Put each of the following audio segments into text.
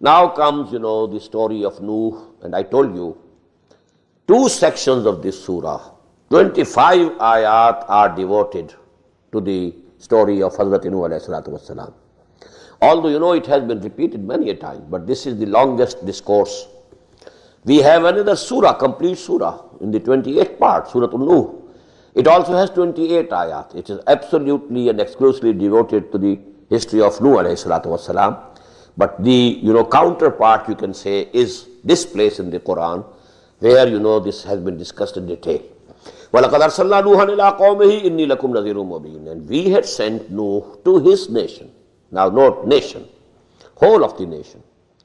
Now comes, you know, the story of Nuh, and I told you, two sections of this surah, 25 ayat are devoted to the story of Hazrat Nuh alayhi salatu. Although, you know, it has been repeated many a time, but this is the longest discourse. We have another surah, complete surah, in the 28th part, Surah Nuh. It also has 28 ayat. It is absolutely and exclusively devoted to the history of Nuh alayhi salatu wasalam. But the, you know, counterpart, you can say, is this place in the Quran where, you know, this has been discussed in detail. And we had sent Nuh to his nation. Now note, nation. Whole of the nation.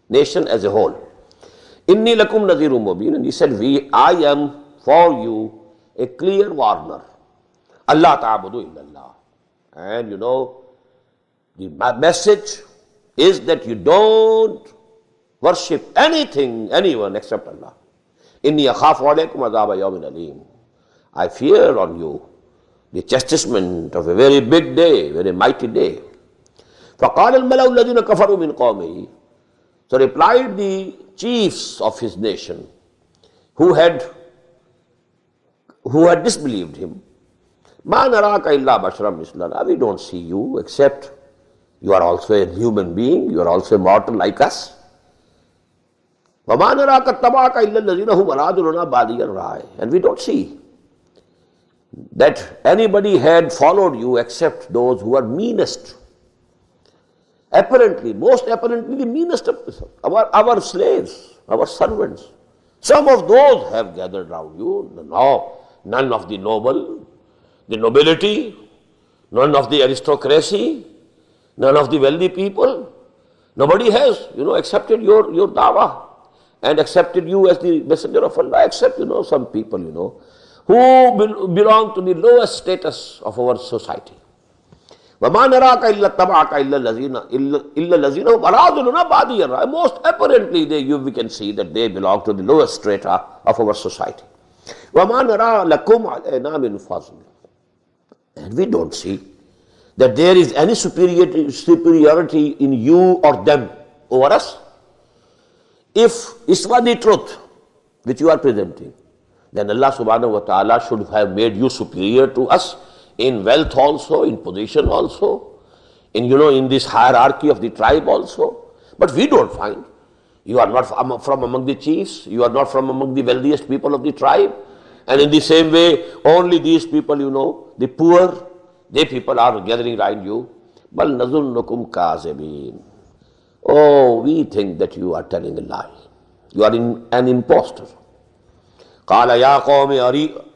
Nation as a whole. Inni lakum nadhirum mubin. And he said, we, I am for you a clear warner. Allah ta'budu illallah. And you know, the message is that you don't worship anything, anyone except Allah. Inni akhafu alaykum azaba yawmin alim. I fear on you the chastisement of a very big day, very mighty day. فقال الملأ الذين كفروا من قومه So replied the chiefs of his nation who had who had disbelieved him. ما نراك إلا بشرا مثلنا. We don't see you except you are also a human being, you are also a mortal like us. And we don't see that anybody had followed you except those who are meanest. Apparently, most apparently the meanest of our, our slaves, our servants. Some of those have gathered round you. No, none of the noble, the nobility, none of the aristocracy, none of the wealthy people. Nobody has, you know, accepted your, your dawah and accepted you as the messenger of Allah, except, you know, some people, you know, who belong to the lowest status of our society. Most apparently, they, you, we can see that they belong to the lowest strata of our society. And we don't see that there is any superiority, in you or them over us. If it's the truth which you are presenting, then Allah subhanahu wa ta'ala should have made you superior to us in wealth also, in position also, in you know in this hierarchy of the tribe also. But we don't find. You are not from among the chiefs, you are not from among the wealthiest people of the tribe. And in the same way, only these people, you know, the poor, they people are gathering around you. Bal nazunnukum kazibin. Oh, we think that you are telling a lie. You are in, an impostor. قال يا قوم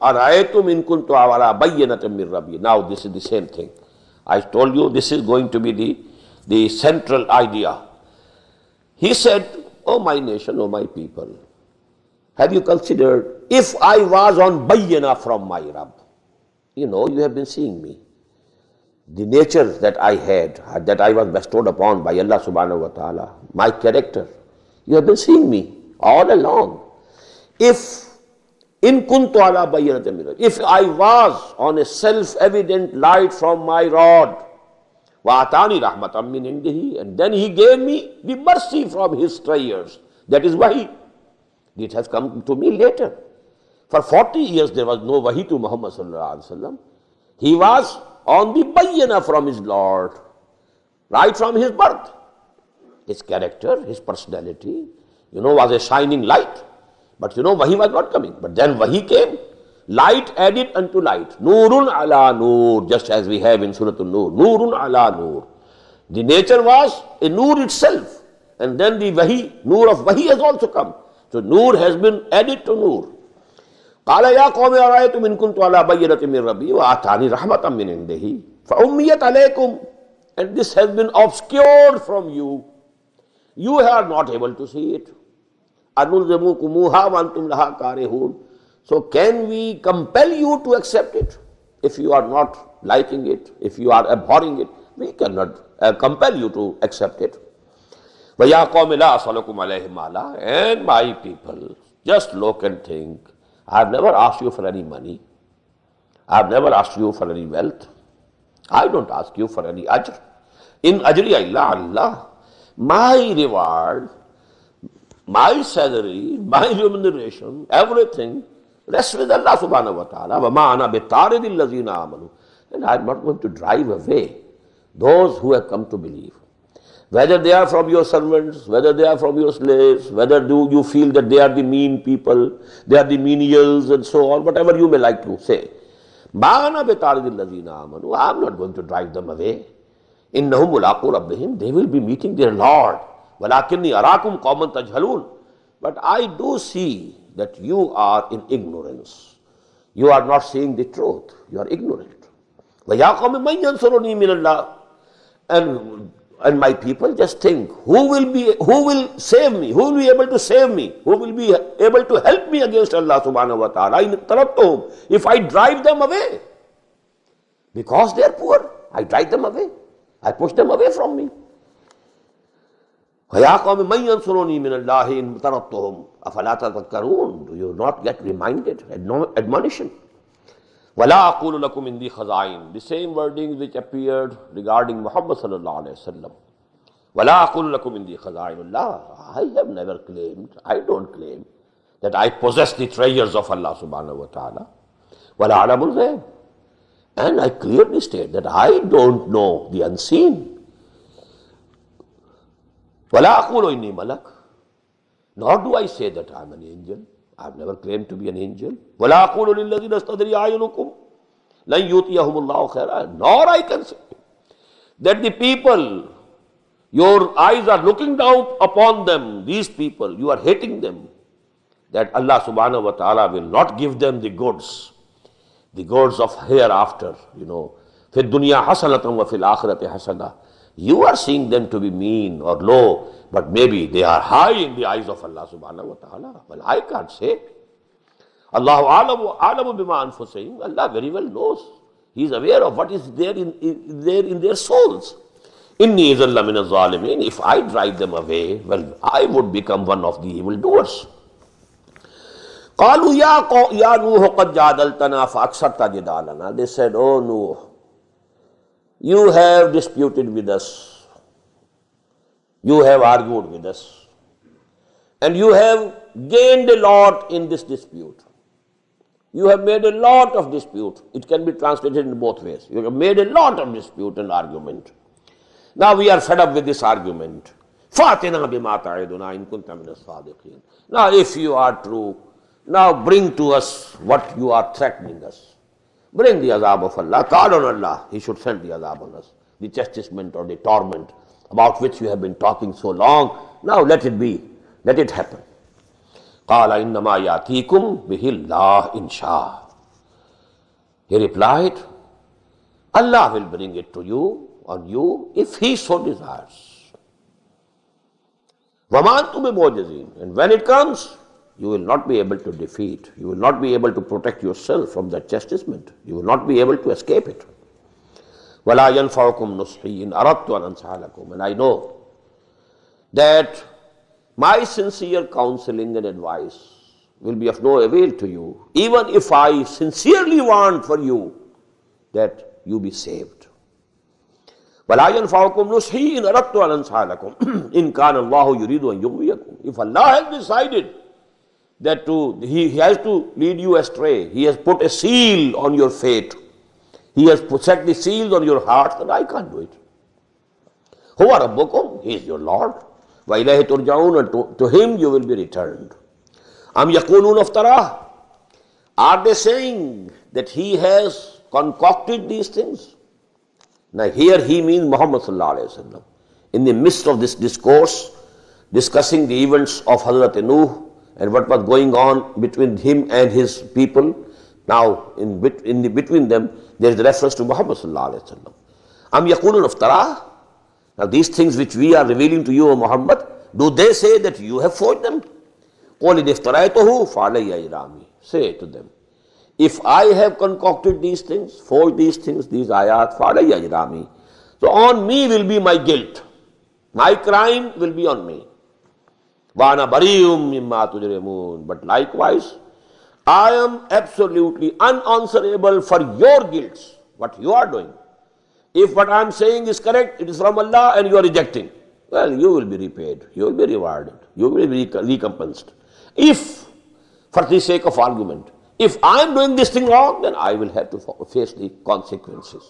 أرأيتم إن كنت على بينة من ربي Now this is the same thing. I told you this is going to be the, the central idea. He said, Oh my nation, oh my people, have you considered if I was on bayana from my Rabb? You know, you have been seeing me. the nature that I had, uh, that I was bestowed upon by Allah subhanahu wa ta'ala, my character. You have been seeing me all along. If in kuntu ala bayyinatin if I was on a self-evident light from my Rabb, وَأَتَانِي رَحْمَةً مِّنْ عِنْدِهِ And then he gave me the mercy from his prayers. That is why It has come to me later. For 40 years there was no wahi to Muhammad sallallahu alaihi wasallam. He was on the bayyana from his Lord, right from his birth. His character, his personality, you know, was a shining light. But you know, Wahi was not coming. But then Wahi came. Light added unto light. Nurun ala nur, just as we have in Surah An-Nur. Nurun ala nur. The nature was a nur itself. And then the Wahi, nur of Wahi has also come. So nur has been added to nur. قال يا قوم أرأيتم إن كنت على بينة من ربي وآتاني رحمة من عنده فأميت عليكم and this has been obscured from you. You are not able to see it. So can we compel you to accept it? If you are not liking it, if you are abhorring it, we cannot uh, compel you to accept it. وَيَا قَوْمِ لَا أَصَلَكُمْ عَلَيْهِ مَالًا And my people, just look and think. I have never asked you for any money. I have never asked you for any wealth. I don't ask you for any ajr. In ajri Allah, Allah, my reward my salary, my remuneration, everything rests with Allah subhanahu wa ta'ala. وَمَا أَنَا بِتَارِدِ الَّذِينَ آمَنُوا And I'm not going to drive away those who have come to believe. whether they are from your servants, whether they are from your slaves, whether do you feel that they are the mean people, they are the menials and so on, whatever you may like to say. I'm not going to drive them away. In Nahum they will be meeting their Lord. But I do see that you are in ignorance. You are not seeing the truth. You are ignorant. And and my people just think who will be who will save me? Who will be able to save me? Who will be able to help me against allah subhanahu wa ta'ala? If i drive them away because they are poor i drive them away. I push them away from me. Do you not get reminded? Admonition وَلَا أَقُولُ لَكُمْ إِنْدِي خَزَائِن The same wordings which appeared regarding Muhammad sallallahu alayhi wa sallam. وَلَا أَقُولُ لَكُمْ إِنْدِي خَزَائِنُ اللَّهِ I have never claimed, I don't claim that I possess the treasures of Allah subhanahu wa ta'ala. وَلَا عَلَمُ الْغَيْبِ And I clearly state that I don't know the unseen. وَلَا أَقُولُ إِنِّي مَلَكٌ Nor do I say that I am an angel. I've never claimed to be an angel. وَلَا أَقُولُ لِلَّذِينَ اسْتَدْرِي أَعْيُنُكُمْ لَنْ يُؤْتِيَهُمُ اللَّهُ خَيْرًا Nor I can say that the people, your eyes are looking down upon them, these people, you are hating them, that Allah subhanahu wa ta'ala will not give them the goods, the goods of hereafter, you know. فِي الدُّنْيَا حَسَنَةً وَفِي الْآخِرَةِ حَسَنَةً یو آر سینگ دیم ٹو بی مین اور لو بٹ مے بی دے آر ہائی ان دی آئیز آف اللہ سبحانہ و تعالیٰ ویل آئی کانٹ سے اللہ عالم عالم بما انفسہم اللہ ویری ویل نوز is از اویئر آف وٹ از دیر ان دیر ان دیئر سولز انی از اللہ من الظالمین اف آئی ڈرائیو دیم اوے ویل آئی وڈ بیکم ون آف دی ایول ڈوئرس قالوا يا يا نوح قد جادلتنا فاكثرت جدالنا they said oh Nuh you have disputed with us you have argued with us. And you have gained a lot in this dispute. You have made a lot of dispute. It can be translated in both ways. You have made a lot of dispute and argument. Now we are fed up with this argument. Now if you are true, now bring to us what you are threatening us. Bring the azab of Allah. Call on Allah. He should send the azab on us. The chastisement or the torment about which you have been talking so long. Now let it be. Let it happen. قال إنما يأتيكم به الله إن شاء. He replied, Allah will bring it to you, on you, if He so desires. وَمَا And when it comes, you will not be able to defeat. You will not be able to protect yourself from that chastisement. You will not be able to escape it. وَلَا يَنْفَعُكُمْ نُصْحِي إِنْ أَرَدْتُ أَنْ أَنْصَحَ And I know that my sincere counseling and advice will be of no avail to you, even if I sincerely want for you that you be saved. وَلَا يَنْفَعُكُمْ نُصْحِي إِنْ أَرَدْتُ أَنْ أَنْصَحَ إِنْ كَانَ اللَّهُ يُرِيدُ أَنْ يُغْوِيَكُمْ If Allah has decided that to, he, he has to lead you astray. He has put a seal on your fate. He has set the seals on your heart that I can't do it. Who are Abu Rabbukum, He is your Lord. Wa ilahi and to, to Him you will be returned. Am yakunun aftarah. Are they saying that He has concocted these things? Now here He means Muhammad sallallahu alayhi wa. In the midst of this discourse, discussing the events of Hazrat Nuh, and what was going on between him and his people, now in, in the, between them, there is reference to Muhammad sallallahu alaihi wasallam. Am yakulun aftara? Now these things which we are revealing to you, O Muhammad, do they say that you have forged them? قُولِ إِفْتَرَيْتُهُ فَعَلَيَّ إِرَامِ Say to them, if I have concocted these things, forged these things, these ayat, فَعَلَيَّ إِرَامِ So on me will be my guilt. My crime will be on me. Vana mimma tujremun. But likewise, I am absolutely unanswerable for your guilt, what you are doing. If what I am saying is correct, it is from Allah and you are rejecting. Well, you will be repaid, you will be rewarded, you will be recompensed. If, for the sake of argument, if I am doing this thing wrong, then I will have to face the consequences.